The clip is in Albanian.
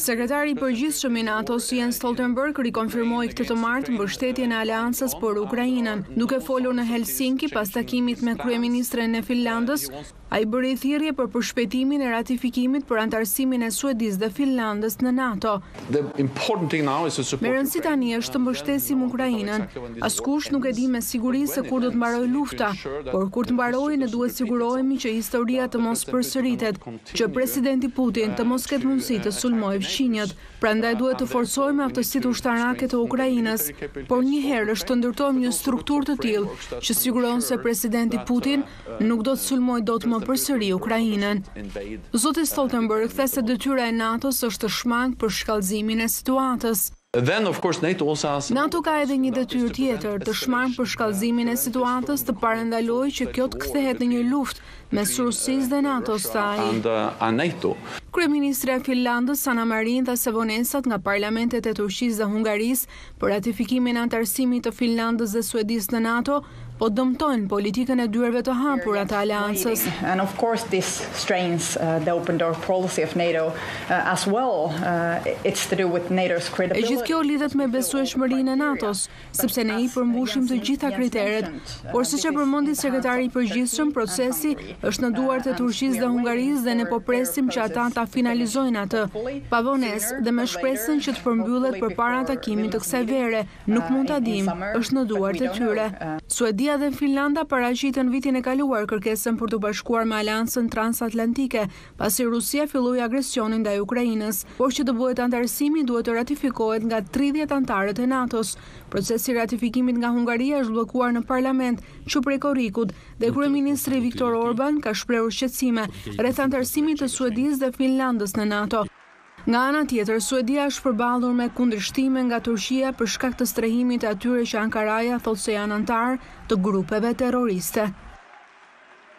Sekretari i Përgjithshëm i NATO-s, Jens Stoltenberg, rikonfirmoi këtë të martë mbështetjen e Aleancës për Ukrainën. Duke folur në Helsinki pas takimit me kryeministren e Finlandës, ai bëri thirrje për përshpejtimin e ratifikimit për anëtarësimin e Suedisë dhe Finlandës në NATO. Me rëndësi tani është të mbështesim Ukrainën. Askush nuk e di me siguri se kur do të mbarojë lufta, por kur të mbarojë ne duhet të sigurohemi që historia të mos përsëritet, që Presidenti Putin të mos ketë mundësi të sulmojë fqinjët. Prandaj duhet të forcojmë aftësitë ushtarake të Ukrainës, por njëherësh të ndërtojmë një strukturë të tillë që siguron se Presidenti Putin nuk do të sulmojë dot më përsëri Ukrainën. Zoti Stoltenberg tha se detyra e NATO-s është të shmangë përshkallëzimin e situatës. NATO ka edhe një detyrë tjetër, të shmangë përshkallëzimin e situatës, të parandalojë që kjo të kthehet në një luftë mes Rusisë dhe NATO-s, tha ai. Kryeministrja e Finlandës, Sanna Marin tha se vonesat nga parlamentet e Turqisë dhe Hungarisë për ratifikimin e anëtarësimit të Finlandës dhe Suedisë në NATO, po dëmtojnë politikën e dyerve të hapura të aleancës. And of course this strains uh, the open door policy of NATO uh, as well. Uh, it's to do with NATO's credibility. E gjithë kjo lidhet me besueshmërinë e NATO-s, sepse ne i përmbushim të gjitha kriteret. Por siç e përmendi sekretari i përgjithshëm, procesi Është në duart e Turqisë dhe Hungarisë dhe ne po presim që ata ta finalizojnë atë, pa vonesë dhe me shpresën që të përmbyllet përpara takimit të kësaj vere, nuk mund ta dimë, është në duart e tyre. Suedia dhe Finlanda paraqitën vitin e kaluar kërkesën për t'u bashkuar me Aleancën Transatlantike, pasi Rusia filloi agresionin ndaj Ukrainës. Por që të bëhet anëtarësimi, duhet të ratifikohet nga tridhjetë anëtarët e NATO-s. Procesi i ratifikimit nga Hungaria është bllokuar në parlament që prej korrikut, Dhe kryeministri Viktor Orban ka shprehur shqetësime rreth anëtarësimit të Suedisë dhe Finlandës në NATO. Nga ana tjetër, Suedia është përballur me kundërshtime nga Turqia për shkak të strehimit të atyre që Ankaraja thotë se janë anëtarë të grupeve terroriste.